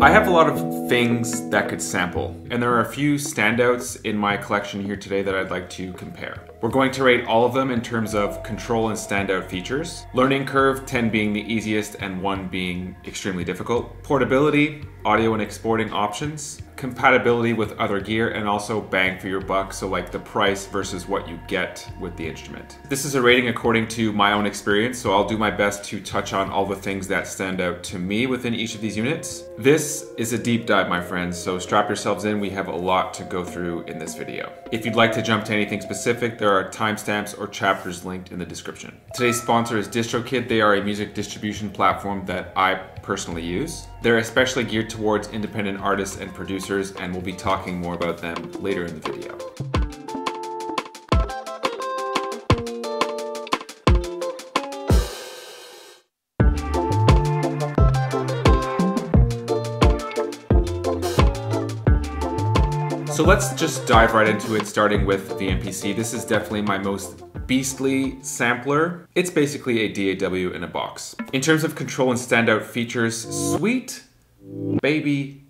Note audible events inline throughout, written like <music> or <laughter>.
I have a lot of things that could sample, and there are a few standouts in my collection here today that I'd like to compare. We're going to rate all of them in terms of control and standout features. Learning curve, 10 being the easiest and 1 being extremely difficult. Portability, audio and exporting options, compatibility with other gear, and also bang for your buck, so like the price versus what you get with the instrument. This is a rating according to my own experience, so I'll do my best to touch on all the things that stand out to me within each of these units. This is a deep dive, my friends, so strap yourselves in. We have a lot to go through in this video. If you'd like to jump to anything specific, there are timestamps or chapters linked in the description. Today's sponsor is DistroKid. They are a music distribution platform that I personally use. They're especially geared towards independent artists and producers, and we'll be talking more about them later in the video. So let's just dive right into it, starting with the MPC. This is definitely my most beastly sampler. It's basically a DAW in a box. In terms of control and standout features, sweet baby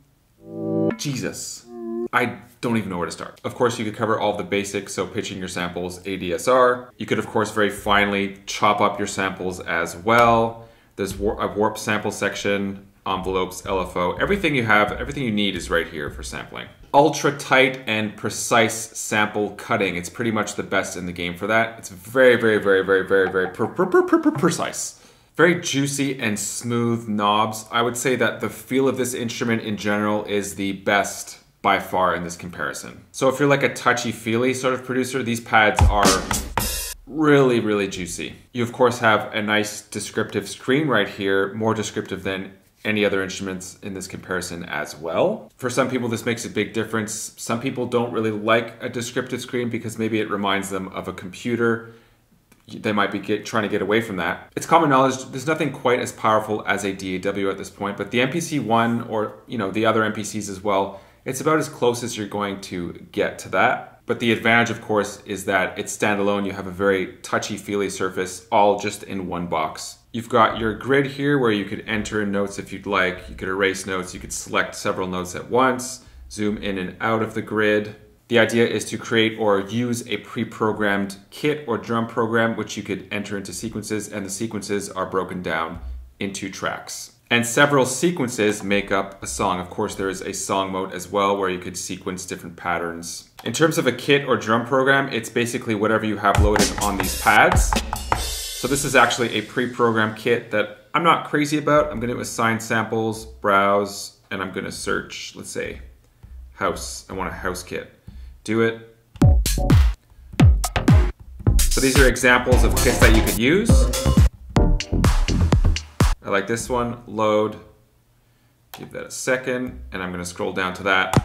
Jesus. I don't even know where to start. Of course, you could cover all the basics, so pitching your samples ADSR. You could, of course, very finely chop up your samples as well. There's a warp sample section, envelopes, LFO. Everything you have, everything you need is right here for sampling ultra tight and precise sample cutting. It's pretty much the best in the game for that. It's very, very, very, very, very, very precise. Very juicy and smooth knobs. I would say that the feel of this instrument in general is the best by far in this comparison. So if you're like a touchy-feely sort of producer, these pads are really, really juicy. You of course have a nice descriptive screen right here, more descriptive than any other instruments in this comparison as well. For some people, this makes a big difference. Some people don't really like a descriptive screen because maybe it reminds them of a computer. They might be get, trying to get away from that. It's common knowledge there's nothing quite as powerful as a DAW at this point, but the MPC one or you know the other MPCs as well, it's about as close as you're going to get to that. But the advantage, of course, is that it's standalone. You have a very touchy-feely surface, all just in one box. You've got your grid here where you could enter in notes if you'd like. You could erase notes. You could select several notes at once, zoom in and out of the grid. The idea is to create or use a pre-programmed kit or drum program which you could enter into sequences and the sequences are broken down into tracks. And several sequences make up a song. Of course, there is a song mode as well where you could sequence different patterns. In terms of a kit or drum program, it's basically whatever you have loaded on these pads. So this is actually a pre-programmed kit that I'm not crazy about. I'm gonna assign samples, browse, and I'm gonna search, let's say, house. I want a house kit. Do it. So these are examples of kits that you could use. I like this one, load. Give that a second, and I'm gonna scroll down to that.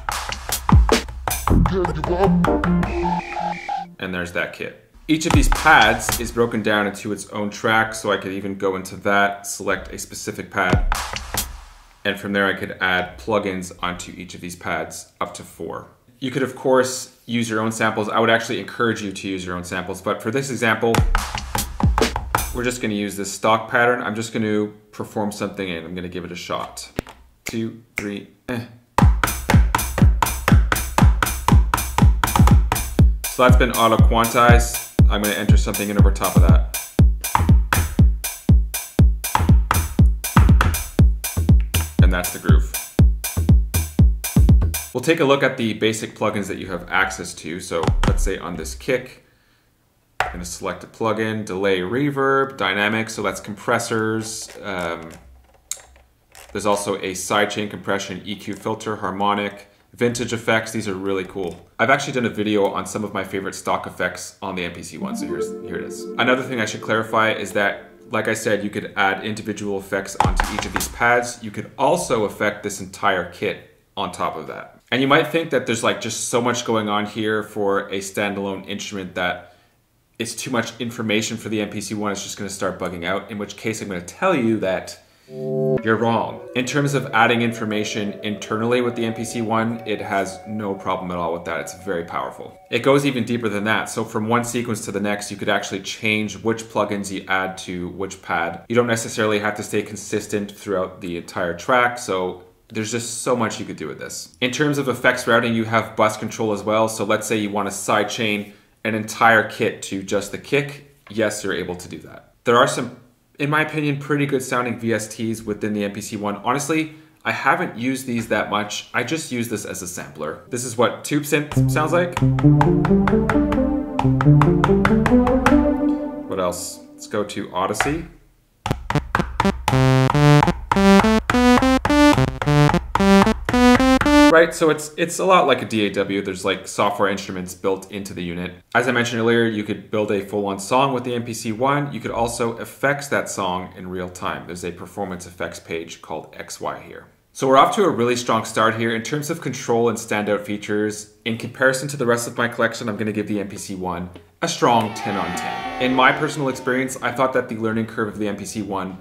And there's that kit. Each of these pads is broken down into its own track, so I could even go into that, select a specific pad, and from there I could add plugins onto each of these pads, up to four. You could of course use your own samples. I would actually encourage you to use your own samples, but for this example, we're just gonna use this stock pattern. I'm just gonna perform something and I'm gonna give it a shot. Two, three, eh. So that's been auto quantized. I'm going to enter something in over top of that. And that's the groove. We'll take a look at the basic plugins that you have access to. So let's say on this kick, I'm going to select a plugin, delay, reverb, dynamic, so that's compressors. Um, there's also a sidechain compression, EQ filter, harmonic, vintage effects. These are really cool. I've actually done a video on some of my favorite stock effects on the MPC one, so here's, here it is. Another thing I should clarify is that, like I said, you could add individual effects onto each of these pads. You could also affect this entire kit on top of that. And you might think that there's like just so much going on here for a standalone instrument that it's too much information for the MPC one, it's just gonna start bugging out, in which case I'm gonna tell you that you're wrong. In terms of adding information internally with the MPC-1, it has no problem at all with that. It's very powerful. It goes even deeper than that. So from one sequence to the next, you could actually change which plugins you add to which pad. You don't necessarily have to stay consistent throughout the entire track. So There's just so much you could do with this. In terms of effects routing, you have bus control as well. So let's say you want to sidechain an entire kit to just the kick. Yes, you're able to do that. There are some, in my opinion, pretty good sounding VSTs within the MPC One. Honestly, I haven't used these that much. I just use this as a sampler. This is what tube synth sounds like. What else? Let's go to Odyssey. Right, so it's it's a lot like a DAW. There's like software instruments built into the unit. As I mentioned earlier, you could build a full-on song with the MPC One. You could also effects that song in real time. There's a performance effects page called XY here. So we're off to a really strong start here. In terms of control and standout features, in comparison to the rest of my collection, I'm gonna give the MPC One a strong 10 on 10. In my personal experience, I thought that the learning curve of the MPC One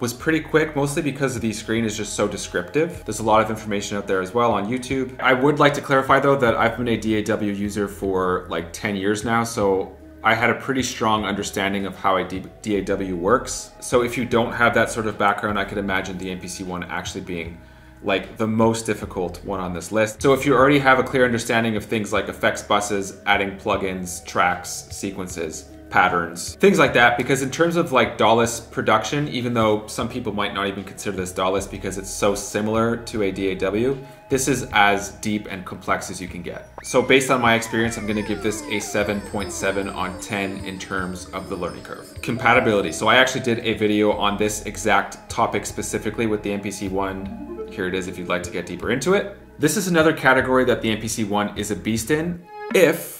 was pretty quick, mostly because the screen is just so descriptive. There's a lot of information out there as well on YouTube. I would like to clarify though that I've been a DAW user for like 10 years now, so I had a pretty strong understanding of how a DAW works. So if you don't have that sort of background, I could imagine the MPC one actually being like the most difficult one on this list. So if you already have a clear understanding of things like effects buses, adding plugins, tracks, sequences, patterns, things like that. Because in terms of like DAWless production, even though some people might not even consider this DAWless because it's so similar to a DAW, this is as deep and complex as you can get. So based on my experience, I'm gonna give this a 7.7 on 10 in terms of the learning curve. Compatibility. So I actually did a video on this exact topic specifically with the MPC One. Here it is if you'd like to get deeper into it. This is another category that the MPC One is a beast in if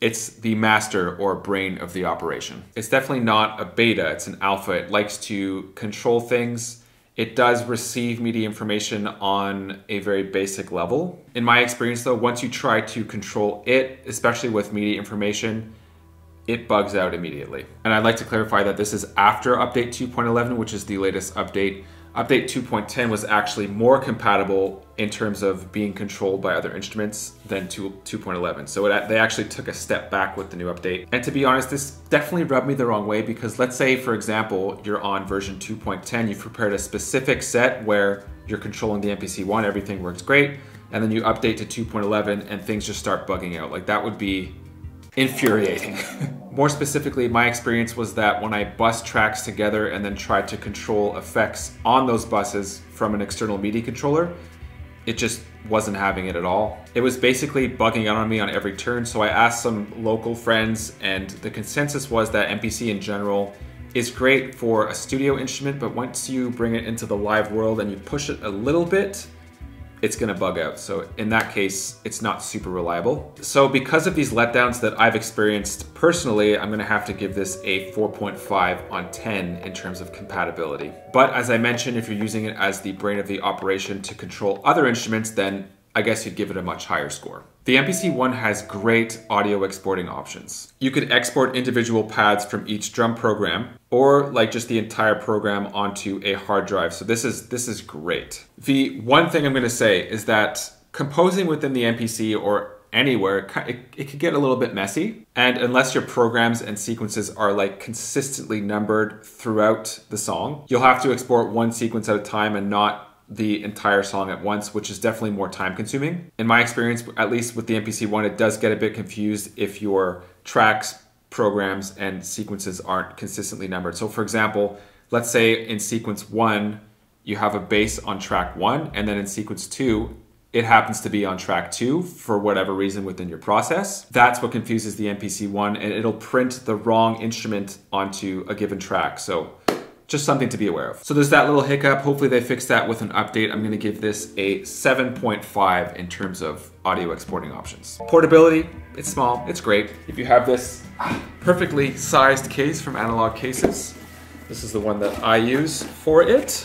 it's the master or brain of the operation. It's definitely not a beta, it's an alpha. It likes to control things. It does receive MIDI information on a very basic level. In my experience though, once you try to control it, especially with MIDI information, it bugs out immediately. And I'd like to clarify that this is after update 2.11, which is the latest update Update 2.10 was actually more compatible in terms of being controlled by other instruments than 2.11. So it, they actually took a step back with the new update. And to be honest, this definitely rubbed me the wrong way because let's say, for example, you're on version 2.10, you've prepared a specific set where you're controlling the MPC-1, everything works great, and then you update to 2.11 and things just start bugging out. Like that would be infuriating. <laughs> More specifically, my experience was that when I bus tracks together and then tried to control effects on those buses from an external MIDI controller, it just wasn't having it at all. It was basically bugging out on me on every turn, so I asked some local friends, and the consensus was that MPC in general is great for a studio instrument, but once you bring it into the live world and you push it a little bit, it's gonna bug out. So in that case, it's not super reliable. So because of these letdowns that I've experienced personally, I'm gonna have to give this a 4.5 on 10 in terms of compatibility. But as I mentioned, if you're using it as the brain of the operation to control other instruments, then I guess you'd give it a much higher score. The MPC One has great audio exporting options. You could export individual pads from each drum program or like just the entire program onto a hard drive. So this is this is great. The one thing I'm going to say is that composing within the MPC or anywhere, it, it could get a little bit messy. And unless your programs and sequences are like consistently numbered throughout the song, you'll have to export one sequence at a time and not the entire song at once, which is definitely more time consuming. In my experience, at least with the MPC one, it does get a bit confused if your tracks, programs, and sequences aren't consistently numbered. So, for example, let's say in sequence one, you have a bass on track one, and then in sequence two, it happens to be on track two for whatever reason within your process. That's what confuses the MPC one, and it'll print the wrong instrument onto a given track. So, just something to be aware of. So there's that little hiccup. Hopefully they fix that with an update. I'm gonna give this a 7.5 in terms of audio exporting options. Portability, it's small, it's great. If you have this perfectly sized case from Analog Cases, this is the one that I use for it.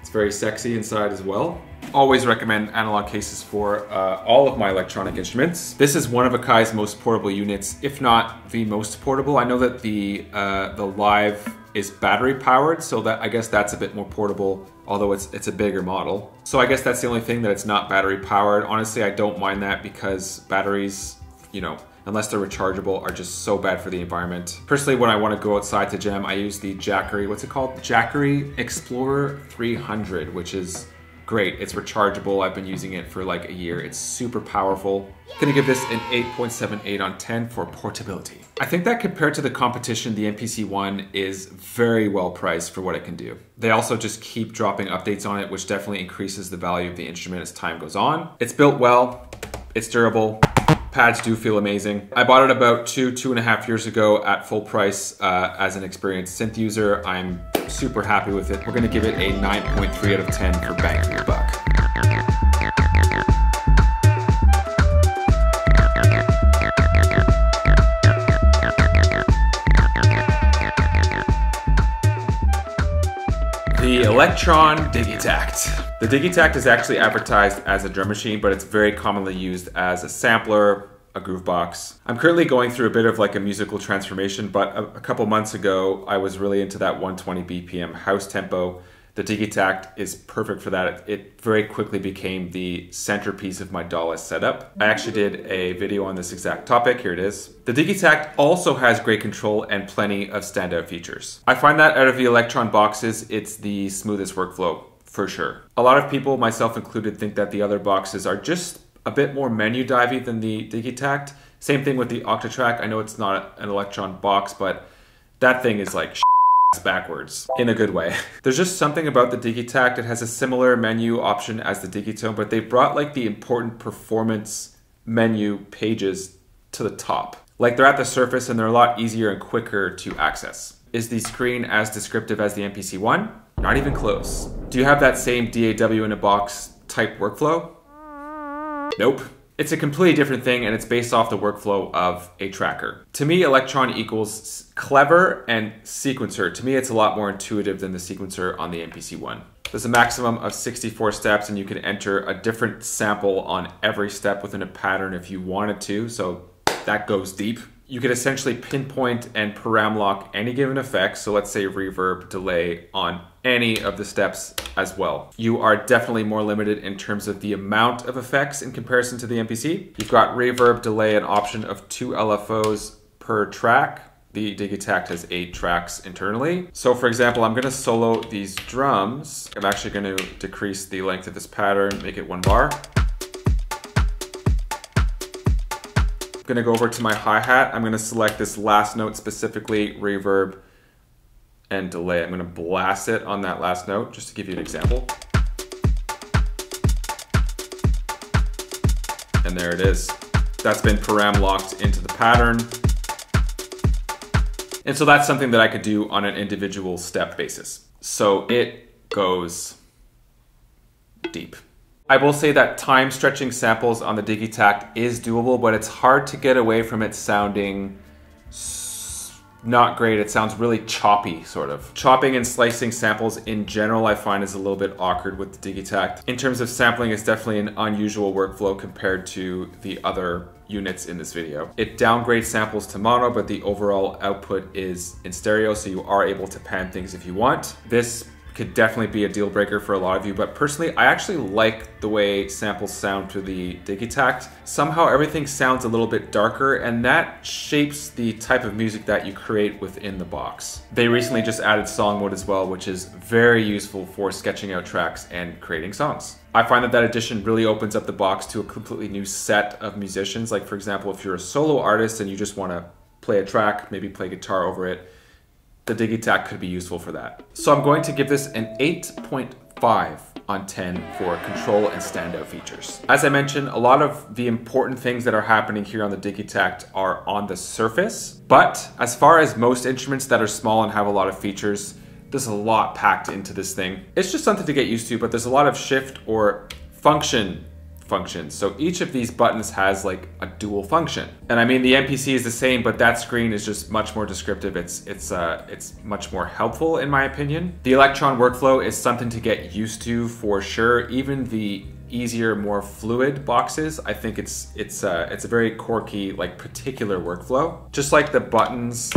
It's very sexy inside as well. Always recommend analog cases for uh, all of my electronic instruments. This is one of Akai's most portable units, if not the most portable. I know that the uh, the live is battery powered, so that I guess that's a bit more portable, although it's it's a bigger model. So I guess that's the only thing that it's not battery powered. Honestly, I don't mind that because batteries, you know, unless they're rechargeable, are just so bad for the environment. Personally, when I want to go outside to jam, I use the Jackery, what's it called? Jackery Explorer 300, which is great. It's rechargeable. I've been using it for like a year. It's super powerful. Gonna give this an 8.78 on 10 for portability. I think that compared to the competition, the MPC One is very well priced for what it can do. They also just keep dropping updates on it, which definitely increases the value of the instrument as time goes on. It's built well, it's durable, pads do feel amazing. I bought it about two, two and a half years ago at full price uh, as an experienced synth user. I'm super happy with it. We're gonna give it a 9.3 out of 10 for bang for your buck. The Elektron Digitakt. The Digitakt is actually advertised as a drum machine, but it's very commonly used as a sampler, a Groovebox. I'm currently going through a bit of like a musical transformation, but a, a couple months ago, I was really into that 120 BPM house tempo. The Digitakt is perfect for that. It, it very quickly became the centerpiece of my DAW setup. I actually did a video on this exact topic. Here it is. The Digitakt also has great control and plenty of standout features. I find that out of the Elektron boxes, it's the smoothest workflow for sure. A lot of people, myself included, think that the other boxes are just a bit more menu divey than the Digitakt. Same thing with the Octatrack. I know it's not an Elektron box, but that thing is like backwards in a good way. <laughs> There's just something about the Digitakt. It has a similar menu option as the Digitone, but they brought like the important performance menu pages to the top. Like they're at the surface and they're a lot easier and quicker to access. Is the screen as descriptive as the MPC one? Not even close. Do you have that same DAW in a box type workflow? Nope. It's a completely different thing and it's based off the workflow of a tracker. To me, Elektron equals clever and sequencer. To me, it's a lot more intuitive than the sequencer on the MPC one. There's a maximum of 64 steps and you can enter a different sample on every step within a pattern if you wanted to, so that goes deep you can essentially pinpoint and param lock any given effect. So let's say reverb, delay on any of the steps as well. You are definitely more limited in terms of the amount of effects in comparison to the MPC. You've got reverb, delay, an option of two LFOs per track. The Digitakt has eight tracks internally. So for example, I'm gonna solo these drums. I'm actually gonna decrease the length of this pattern, make it one bar. Gonna go over to my hi-hat. I'm gonna select this last note specifically, reverb and delay. I'm gonna blast it on that last note just to give you an example. And there it is. That's been param locked into the pattern. And so that's something that I could do on an individual step basis. So it goes deep. I will say that time stretching samples on the Digitakt is doable, but it's hard to get away from it sounding not great. It sounds really choppy, sort of. Chopping and slicing samples in general, I find is a little bit awkward with the Digitakt. In terms of sampling, it's definitely an unusual workflow compared to the other units in this video. It downgrades samples to mono, but the overall output is in stereo, so you are able to pan things if you want. This could definitely be a deal breaker for a lot of you, but personally, I actually like the way samples sound through the Digitakt. Somehow everything sounds a little bit darker, and that shapes the type of music that you create within the box. They recently just added song mode as well, which is very useful for sketching out tracks and creating songs. I find that that addition really opens up the box to a completely new set of musicians. Like for example, if you're a solo artist and you just want to play a track, maybe play guitar over it, the Digitakt could be useful for that. So I'm going to give this an 8.5 on 10 for control and standout features. As I mentioned, a lot of the important things that are happening here on the Digitakt are on the surface, but as far as most instruments that are small and have a lot of features, there's a lot packed into this thing. It's just something to get used to, but there's a lot of shift or function functions. So each of these buttons has like a dual function. And I mean the MPC is the same, but that screen is just much more descriptive. It's it's uh it's much more helpful in my opinion. The Elektron workflow is something to get used to for sure. Even the easier, more fluid boxes, I think it's it's uh it's a very quirky, like particular workflow. Just like the buttons,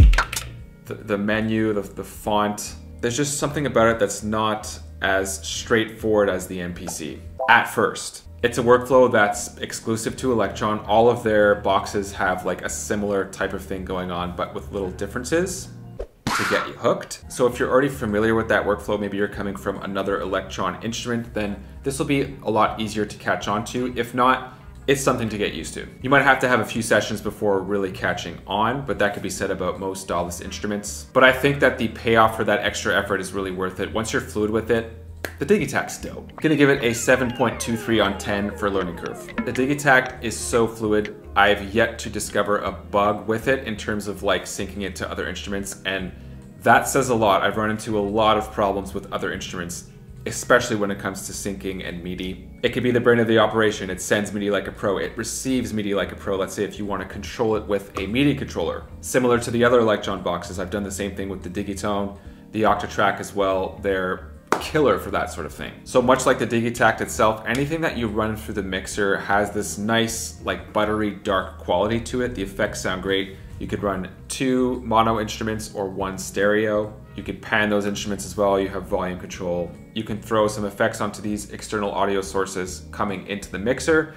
the, the menu, the, the font, there's just something about it that's not as straightforward as the MPC at first. It's a workflow that's exclusive to Elektron. All of their boxes have like a similar type of thing going on, but with little differences. to get you hooked. So if you're already familiar with that workflow, maybe you're coming from another Elektron instrument, then this will be a lot easier to catch on to. If not, it's something to get used to. You might have to have a few sessions before really catching on, but that could be said about most DAWless instruments. But I think that the payoff for that extra effort is really worth it. Once you're fluid with it, the Digitakt's dope. Gonna give it a 7.23 on 10 for learning curve. The Digitakt is so fluid. I've yet to discover a bug with it in terms of like syncing it to other instruments and that says a lot. I've run into a lot of problems with other instruments especially when it comes to syncing and MIDI. It could be the brain of the operation. It sends MIDI like a pro. It receives MIDI like a pro. Let's say if you want to control it with a MIDI controller. Similar to the other Elektron boxes, I've done the same thing with the Digitone, the Octatrack as well. They're killer for that sort of thing. So much like the Digitakt itself, anything that you run through the mixer has this nice, like buttery dark quality to it. The effects sound great. You could run two mono instruments or one stereo. You could pan those instruments as well. You have volume control. You can throw some effects onto these external audio sources coming into the mixer.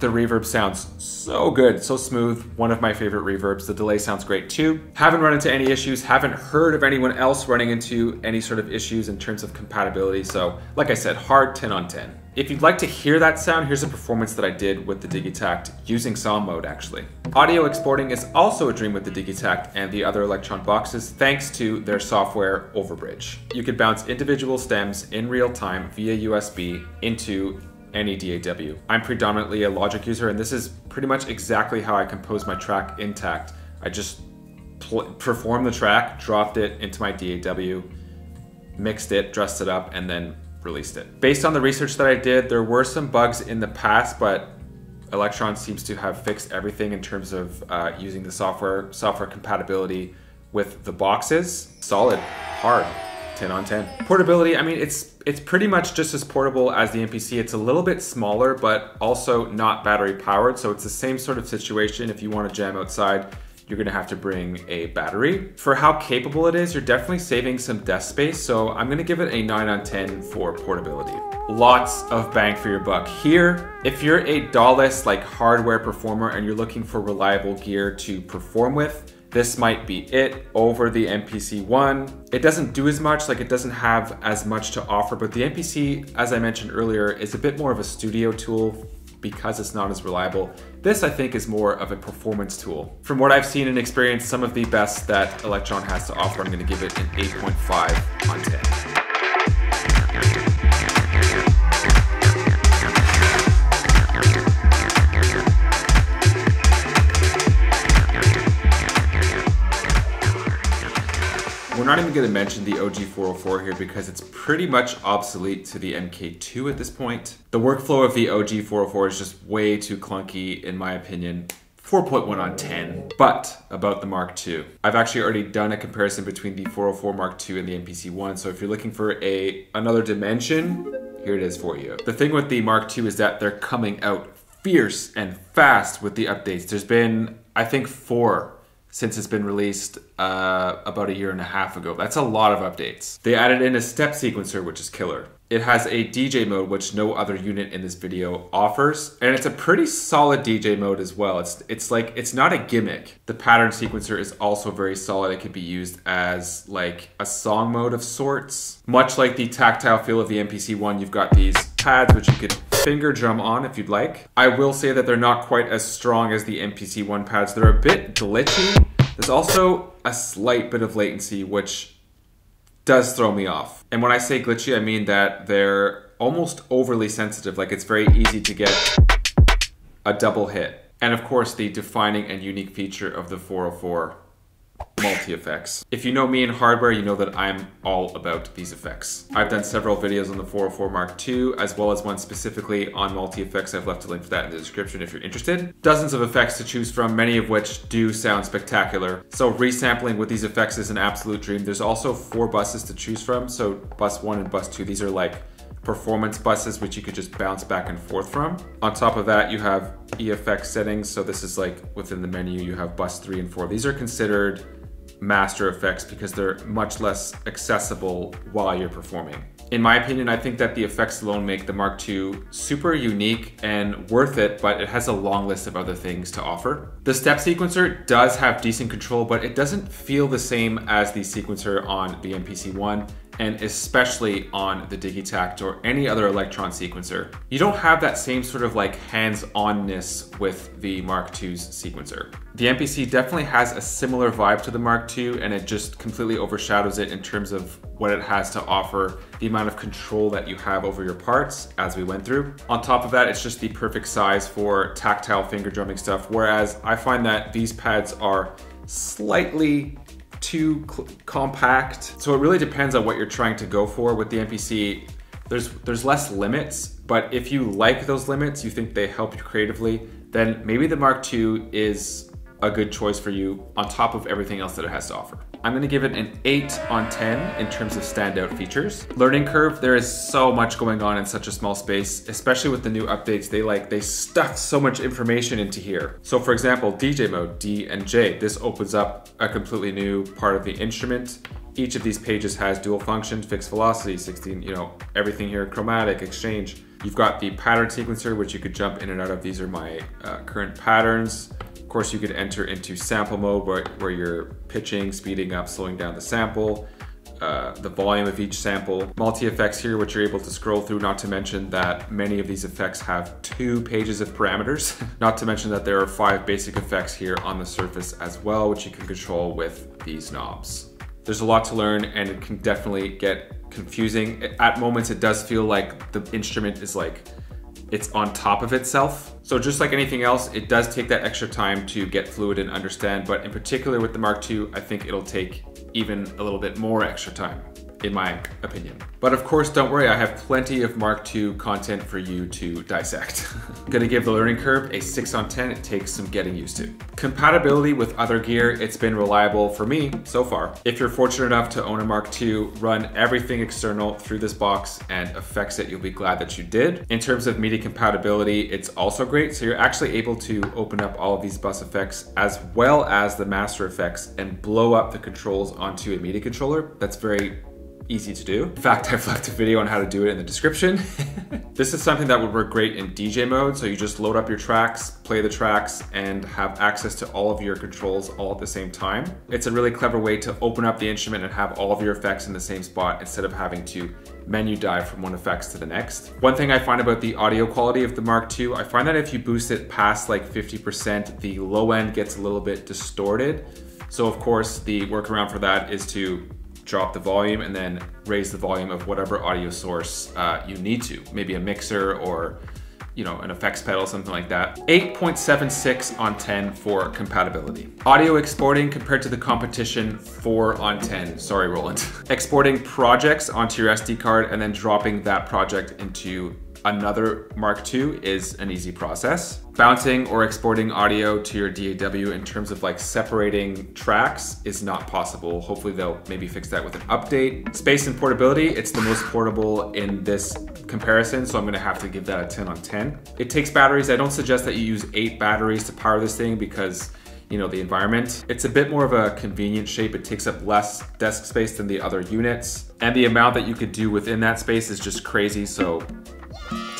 The reverb sounds so good, so smooth. One of my favorite reverbs. The delay sounds great too. Haven't run into any issues. Haven't heard of anyone else running into any sort of issues in terms of compatibility. So like I said, hard 10 on 10. If you'd like to hear that sound, here's a performance that I did with the Digitakt using song mode actually. Audio exporting is also a dream with the Digitakt and the other Elektron boxes thanks to their software Overbridge. You could bounce individual stems in real time via USB into any DAW. I'm predominantly a Logic user and this is pretty much exactly how I compose my track intact. I just performed the track, dropped it into my DAW, mixed it, dressed it up, and then released it. Based on the research that I did, there were some bugs in the past, but Elektron seems to have fixed everything in terms of uh, using the software, software compatibility with the boxes. Solid, hard, 10 on 10. Portability, I mean, it's it's pretty much just as portable as the MPC. It's a little bit smaller, but also not battery powered. So it's the same sort of situation if you want to jam outside you're gonna have to bring a battery. For how capable it is, you're definitely saving some desk space, so I'm gonna give it a 9 on 10 for portability. Lots of bang for your buck. Here, if you're a DAWless like hardware performer and you're looking for reliable gear to perform with, this might be it over the MPC one. It doesn't do as much, like it doesn't have as much to offer, but the MPC, as I mentioned earlier, is a bit more of a studio tool because it's not as reliable. This, I think, is more of a performance tool. From what I've seen and experienced, some of the best that Elektron has to offer, I'm gonna give it an 8.5 on 10. Not even to mention the OG404 here because it's pretty much obsolete to the MK2 at this point. The workflow of the OG404 is just way too clunky in my opinion. 4.1 on 10. But about the Mark II. I've actually already done a comparison between the 404 Mark II and the MPC-1, so if you're looking for a another dimension, here it is for you. The thing with the Mark II is that they're coming out fierce and fast with the updates. There's been, I think, four since it's been released uh, about a year and a half ago. That's a lot of updates. They added in a step sequencer, which is killer. It has a DJ mode, which no other unit in this video offers, and it's a pretty solid DJ mode as well. It's it's like it's not a gimmick. The pattern sequencer is also very solid. It could be used as like a song mode of sorts. Much like the tactile feel of the MPC one, you've got these pads which you could finger drum on if you'd like. I will say that they're not quite as strong as the MPC one pads. They're a bit glitchy. There's also a slight bit of latency, which does throw me off. And when I say glitchy, I mean that they're almost overly sensitive. Like it's very easy to get a double hit. And of course, the defining and unique feature of the 404 multi-effects. If you know me in hardware, you know that I'm all about these effects. I've done several videos on the 404 Mark II, as well as one specifically on multi-effects. I've left a link for that in the description if you're interested. Dozens of effects to choose from, many of which do sound spectacular. So resampling with these effects is an absolute dream. There's also four buses to choose from. So bus one and bus two, these are like performance buses which you could just bounce back and forth from. On top of that, you have EFX settings. So this is like within the menu, you have bus three and four. These are considered master effects because they're much less accessible while you're performing. In my opinion, I think that the effects alone make the Mark II super unique and worth it, but it has a long list of other things to offer. The step sequencer does have decent control, but it doesn't feel the same as the sequencer on the MPC-1 and especially on the Digitakt or any other Elektron sequencer. You don't have that same sort of like hands-onness with the Mark II's sequencer. The MPC definitely has a similar vibe to the Mark II and it just completely overshadows it in terms of what it has to offer, the amount of control that you have over your parts as we went through. On top of that, it's just the perfect size for tactile finger drumming stuff, whereas I find that these pads are slightly too compact. So it really depends on what you're trying to go for with the MPC. There's, there's less limits, but if you like those limits, you think they help you creatively, then maybe the Mark II is a good choice for you on top of everything else that it has to offer. I'm gonna give it an 8 on 10 in terms of standout features. Learning curve, there is so much going on in such a small space, especially with the new updates. They like, they stuff so much information into here. So for example, DJ mode, D and J, this opens up a completely new part of the instrument. Each of these pages has dual functions, fixed velocity, 16, you know, everything here, chromatic, exchange. You've got the pattern sequencer, which you could jump in and out of. These are my uh, current patterns course, you could enter into sample mode where, where you're pitching, speeding up, slowing down the sample, uh, the volume of each sample. Multi-effects here, which you're able to scroll through, not to mention that many of these effects have two pages of parameters. <laughs> not to mention that there are five basic effects here on the surface as well, which you can control with these knobs. There's a lot to learn and it can definitely get confusing. At moments, it does feel like the instrument is like it's on top of itself. So just like anything else, it does take that extra time to get fluid and understand, but in particular with the Mark II, I think it'll take even a little bit more extra time in my opinion. But of course, don't worry, I have plenty of Mark II content for you to dissect. I'm <laughs> gonna give the learning curve a 6 on 10, it takes some getting used to. Compatibility with other gear, it's been reliable for me so far. If you're fortunate enough to own a Mark II, run everything external through this box and affects it, you'll be glad that you did. In terms of MIDI compatibility, it's also great. So you're actually able to open up all of these bus effects as well as the master effects and blow up the controls onto a MIDI controller. That's very easy to do. In fact, I've left a video on how to do it in the description. <laughs> this is something that would work great in DJ mode. So you just load up your tracks, play the tracks, and have access to all of your controls all at the same time. It's a really clever way to open up the instrument and have all of your effects in the same spot instead of having to menu dive from one effects to the next. One thing I find about the audio quality of the Mark II, I find that if you boost it past like 50%, the low end gets a little bit distorted. So of course, the workaround for that is to drop the volume and then raise the volume of whatever audio source uh, you need to, maybe a mixer or you know, an effects pedal, something like that. 8.76 on 10 for compatibility. Audio exporting compared to the competition, 4 on 10. Sorry, Roland. <laughs> exporting projects onto your SD card and then dropping that project into another Mark II is an easy process. Bouncing or exporting audio to your DAW in terms of like separating tracks is not possible. Hopefully they'll maybe fix that with an update. Space and portability, it's the most portable in this comparison, so I'm gonna have to give that a 10 on 10. It takes batteries. I don't suggest that you use eight batteries to power this thing because you know, the environment. It's a bit more of a convenient shape. It takes up less desk space than the other units. And the amount that you could do within that space is just crazy. So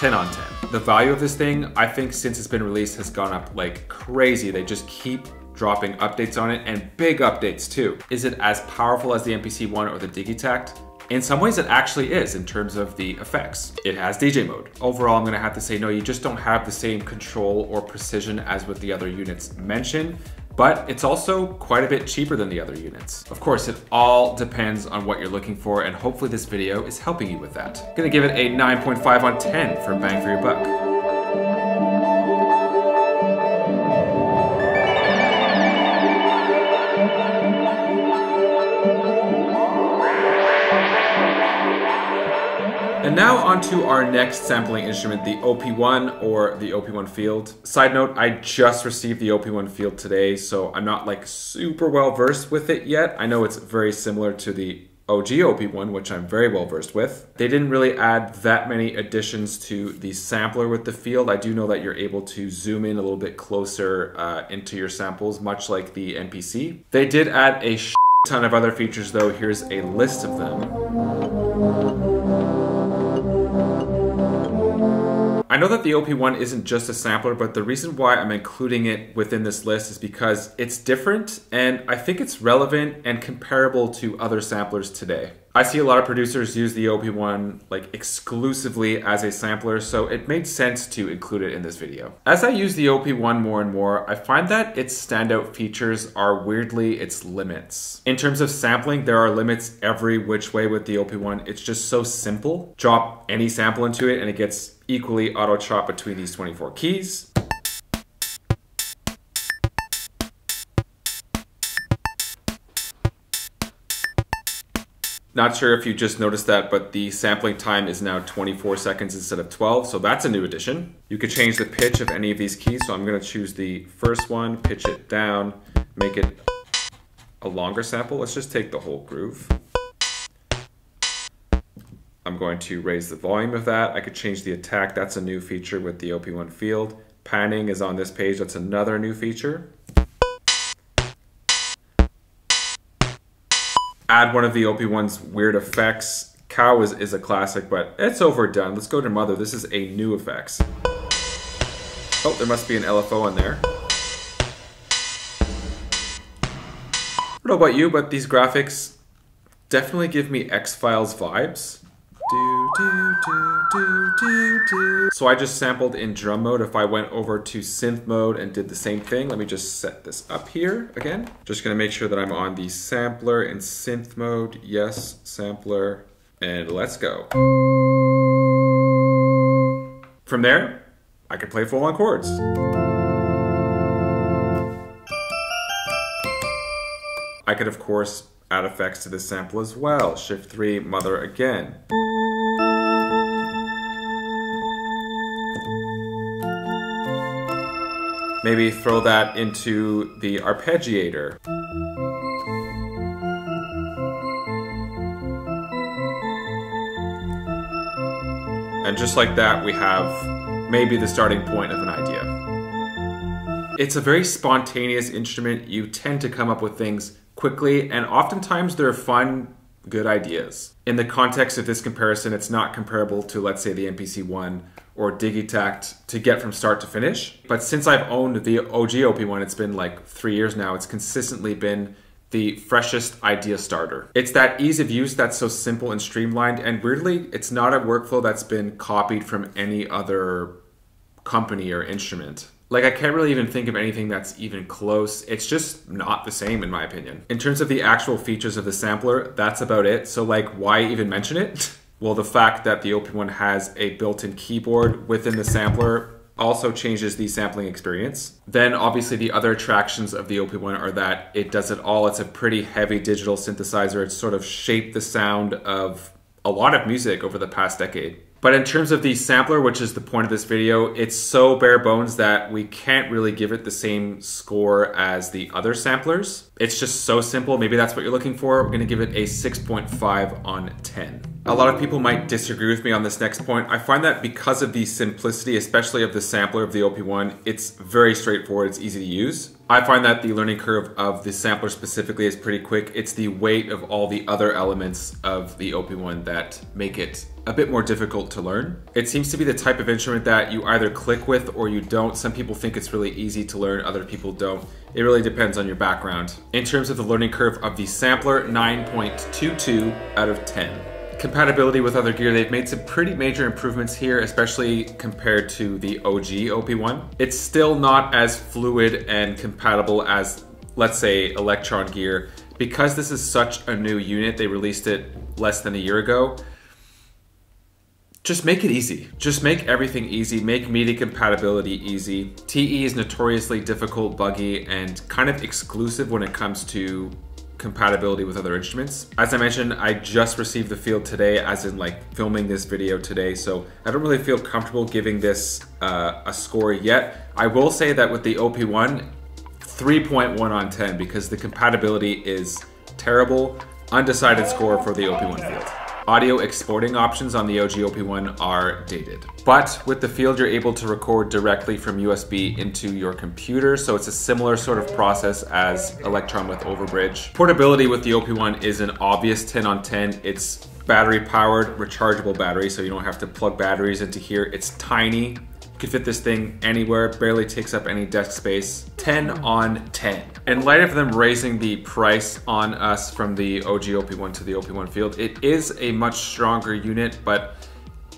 10 on 10. The value of this thing, I think since it's been released has gone up like crazy. They just keep dropping updates on it and big updates too. Is it as powerful as the MPC-1 or the Digitakt? In some ways it actually is in terms of the effects. It has DJ mode. Overall, I'm gonna have to say no, you just don't have the same control or precision as with the other units mentioned, but it's also quite a bit cheaper than the other units. Of course, it all depends on what you're looking for, and hopefully this video is helping you with that. I'm gonna give it a 9.5 on 10 for bang for your buck. And now onto our next sampling instrument, the OP1 or the OP1 field. Side note, I just received the OP1 field today, so I'm not like super well versed with it yet. I know it's very similar to the OG OP1, which I'm very well versed with. They didn't really add that many additions to the sampler with the field. I do know that you're able to zoom in a little bit closer uh, into your samples, much like the MPC. They did add a ton of other features though. Here's a list of them. I know that the OP1 isn't just a sampler, but the reason why I'm including it within this list is because it's different and I think it's relevant and comparable to other samplers today. I see a lot of producers use the OP1 like exclusively as a sampler, so it made sense to include it in this video. As I use the OP1 more and more, I find that its standout features are weirdly its limits. In terms of sampling, there are limits every which way with the OP1. It's just so simple. Drop any sample into it and it gets equally auto chop between these 24 keys. Not sure if you just noticed that, but the sampling time is now 24 seconds instead of 12, so that's a new addition. You could change the pitch of any of these keys, so I'm gonna choose the first one, pitch it down, make it a longer sample. Let's just take the whole groove. Going to raise the volume of that. I could change the attack, that's a new feature with the OP1 field. Panning is on this page, that's another new feature. add one of the OP1's weird effects. Cow is, is a classic, but it's overdone. Let's go to Mother. This is a new effects. Oh, there must be an LFO in there. I don't know about you, but these graphics definitely give me X-Files vibes. Do, do, do, so I just sampled in drum mode. If I went over to synth mode and did the same thing, let me just set this up here again. Just gonna make sure that I'm on the sampler in synth mode. Yes, sampler, and let's go. From there, I can play full on chords. I could, of course, add effects to this sample as well. Shift 3, Mother again. Maybe throw that into the arpeggiator. And just like that, we have maybe the starting point of an idea. It's a very spontaneous instrument. You tend to come up with things quickly, and oftentimes they're fun, good ideas. In the context of this comparison, it's not comparable to, let's say, the MPC One or Digitakt to get from start to finish. But since I've owned the OG OP1, it's been like three years now, it's consistently been the freshest idea starter. It's that ease of use that's so simple and streamlined, and weirdly, it's not a workflow that's been copied from any other company or instrument. Like, I can't really even think of anything that's even close. It's just not the same, in my opinion. In terms of the actual features of the sampler, that's about it. So, like, why even mention it? <laughs> Well, the fact that the OP1 has a built-in keyboard within the sampler also changes the sampling experience. Then obviously the other attractions of the OP1 are that it does it all. It's a pretty heavy digital synthesizer. It's sort of shaped the sound of a lot of music over the past decade. But in terms of the sampler, which is the point of this video, it's so bare bones that we can't really give it the same score as the other samplers. It's just so simple. Maybe that's what you're looking for. We're gonna give it a 6.5 on 10. A lot of people might disagree with me on this next point. I find that because of the simplicity, especially of the sampler of the OP1, it's very straightforward, it's easy to use. I find that the learning curve of the sampler specifically is pretty quick. It's the weight of all the other elements of the OP1 that make it a bit more difficult to learn. It seems to be the type of instrument that you either click with or you don't. Some people think it's really easy to learn, other people don't. It really depends on your background. In terms of the learning curve of the sampler, 9.22 out of 10 compatibility with other gear, they've made some pretty major improvements here, especially compared to the OG OP1. It's still not as fluid and compatible as, let's say, Elektron gear. Because this is such a new unit, they released it less than a year ago, just make it easy. Just make everything easy. Make MIDI compatibility easy. TE is notoriously difficult, buggy, and kind of exclusive when it comes to compatibility with other instruments. As I mentioned, I just received the field today, as in like filming this video today, so I don't really feel comfortable giving this uh, a score yet. I will say that with the OP1, 3.1 on 10 because the compatibility is terrible. Undecided score for the OP1 field. Audio exporting options on the OG OP1 are dated. But with the field, you're able to record directly from USB into your computer, so it's a similar sort of process as Elektron with Overbridge. Portability with the OP1 is an obvious 10 on 10. It's battery powered, rechargeable battery, so you don't have to plug batteries into here. It's tiny. Can fit this thing anywhere, barely takes up any desk space. 10 on 10. In light of them raising the price on us from the OG OP1 to the OP1 Field, it is a much stronger unit, but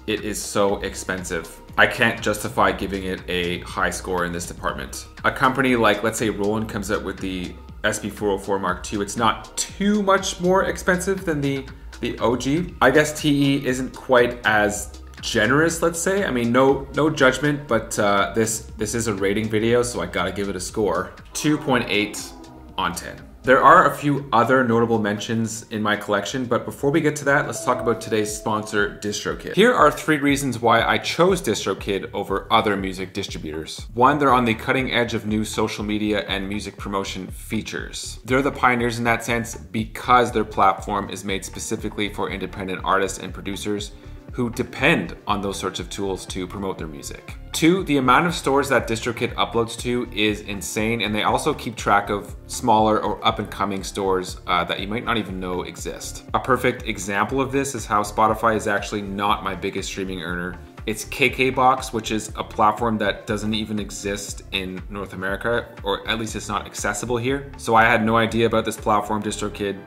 it is so expensive. I can't justify giving it a high score in this department. A company like, let's say Roland comes out with the SP404 Mark II, it's not too much more expensive than the, the OG. I guess TE isn't quite as generous, let's say. I mean, no no judgment, but uh, this this is a rating video, so I gotta give it a score. 2.8 on 10. There are a few other notable mentions in my collection, but before we get to that, let's talk about today's sponsor, DistroKid. Here are three reasons why I chose DistroKid over other music distributors. One, they're on the cutting edge of new social media and music promotion features. They're the pioneers in that sense because their platform is made specifically for independent artists and producers who depend on those sorts of tools to promote their music. Two, the amount of stores that DistroKid uploads to is insane, and they also keep track of smaller or up and coming stores uh, that you might not even know exist. A perfect example of this is how Spotify is actually not my biggest streaming earner. It's KKBox, which is a platform that doesn't even exist in North America, or at least it's not accessible here. So I had no idea about this platform, DistroKid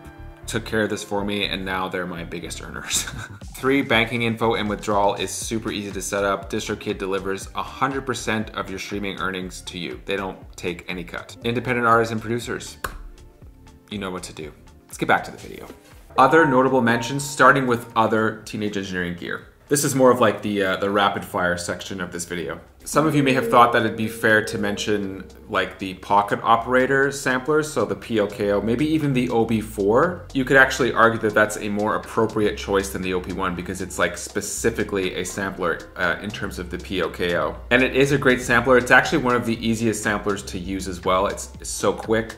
took care of this for me and now they're my biggest earners. <laughs> Three, banking info and withdrawal is super easy to set up. DistroKid delivers 100% of your streaming earnings to you. They don't take any cut. Independent artists and producers, you know what to do. Let's get back to the video. Other notable mentions, starting with other teenage engineering gear. This is more of like the, uh, the rapid fire section of this video. Some of you may have thought that it'd be fair to mention like the pocket operator samplers, so the PO-KO, maybe even the OB4. You could actually argue that that's a more appropriate choice than the OP1 because it's like specifically a sampler uh, in terms of the PO-KO. And it is a great sampler. It's actually one of the easiest samplers to use as well. It's, it's so quick,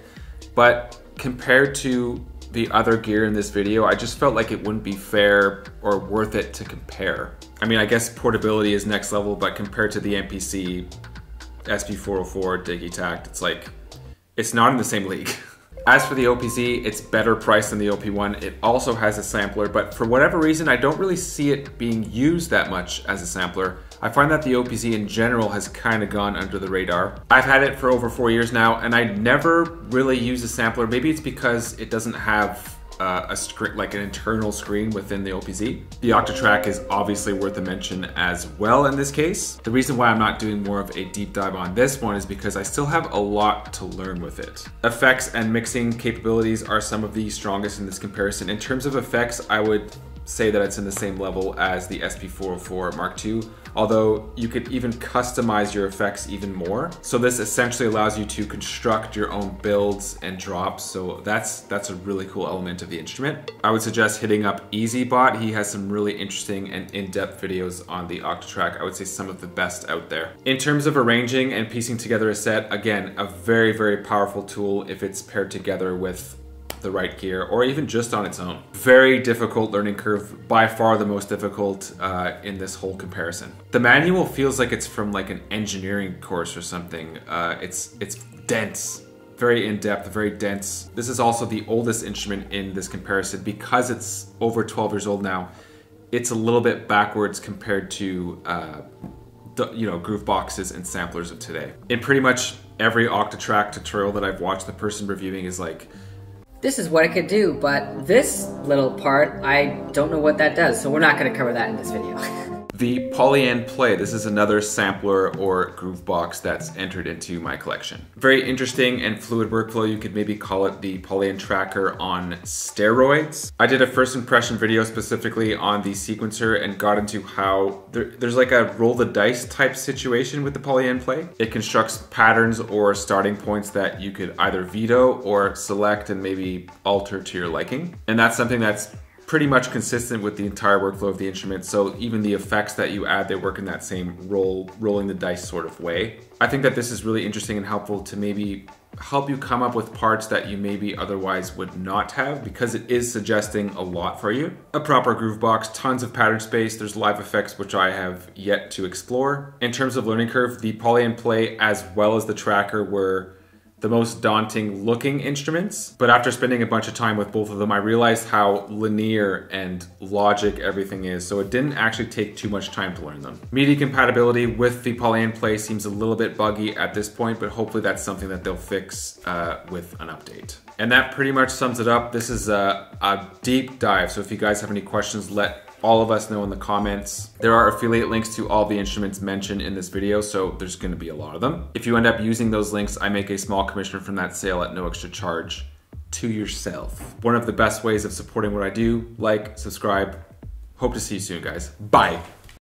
but compared to the other gear in this video, I just felt like it wouldn't be fair or worth it to compare. I mean, I guess portability is next level, but compared to the MPC, SP404, Digitakt, it's like, it's not in the same league. <laughs> As for the OPZ, it's better priced than the OP1. It also has a sampler, but for whatever reason, I don't really see it being used that much as a sampler. I find that the OPZ in general has kind of gone under the radar. I've had it for over four years now, and I never really use a sampler. Maybe it's because it doesn't have uh, a screen, like an internal screen within the OPZ. The Octatrack is obviously worth a mention as well in this case. The reason why I'm not doing more of a deep dive on this one is because I still have a lot to learn with it. Effects and mixing capabilities are some of the strongest in this comparison. In terms of effects, I would say that it's in the same level as the SP404 Mark II, although you could even customize your effects even more. So this essentially allows you to construct your own builds and drops. So that's that's a really cool element of the instrument. I would suggest hitting up EasyBot. He has some really interesting and in-depth videos on the Octatrack. I would say some of the best out there. In terms of arranging and piecing together a set, again, a very, very powerful tool if it's paired together with the right gear or even just on its own. Very difficult learning curve, by far the most difficult uh, in this whole comparison. The manual feels like it's from like an engineering course or something. Uh, it's, it's dense, very in-depth, very dense. This is also the oldest instrument in this comparison because it's over 12 years old now. It's a little bit backwards compared to uh, the, you know groove boxes and samplers of today. In pretty much every Octatrack tutorial that I've watched, the person reviewing is like, this is what it could do, but this little part, I don't know what that does, so we're not going to cover that in this video. <laughs> The Polyend Play, this is another sampler or groove box that's entered into my collection. Very interesting and fluid workflow. You could maybe call it the Polyend Tracker on steroids. I did a first impression video specifically on the sequencer and got into how there, there's like a roll the dice type situation with the Polyend Play. It constructs patterns or starting points that you could either veto or select and maybe alter to your liking. And that's something that's pretty much consistent with the entire workflow of the instrument. So even the effects that you add, they work in that same roll, rolling the dice sort of way. I think that this is really interesting and helpful to maybe help you come up with parts that you maybe otherwise would not have because it is suggesting a lot for you. A proper groove box, tons of pattern space, there's live effects which I have yet to explore. In terms of learning curve, the Polyend Play as well as the tracker were the most daunting looking instruments. But after spending a bunch of time with both of them, I realized how linear and logic everything is. So it didn't actually take too much time to learn them. MIDI compatibility with the Polyend Play seems a little bit buggy at this point, but hopefully that's something that they'll fix uh, with an update. And that pretty much sums it up. This is a, a deep dive. So if you guys have any questions, let all of us know in the comments. There are affiliate links to all the instruments mentioned in this video, so there's gonna be a lot of them. If you end up using those links, I make a small commission from that sale at no extra charge to yourself. One of the best ways of supporting what I do, like, subscribe. Hope to see you soon, guys. Bye.